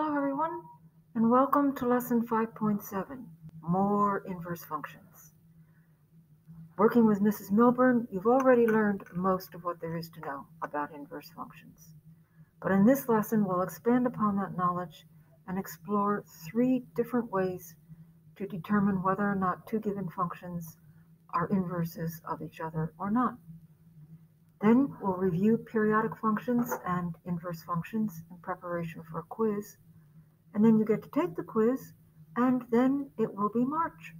Hello everyone, and welcome to lesson 5.7, more inverse functions. Working with Mrs. Milburn, you've already learned most of what there is to know about inverse functions. But in this lesson, we'll expand upon that knowledge and explore three different ways to determine whether or not two given functions are inverses of each other or not. Then we'll review periodic functions and inverse functions in preparation for a quiz. And then you get to take the quiz, and then it will be March.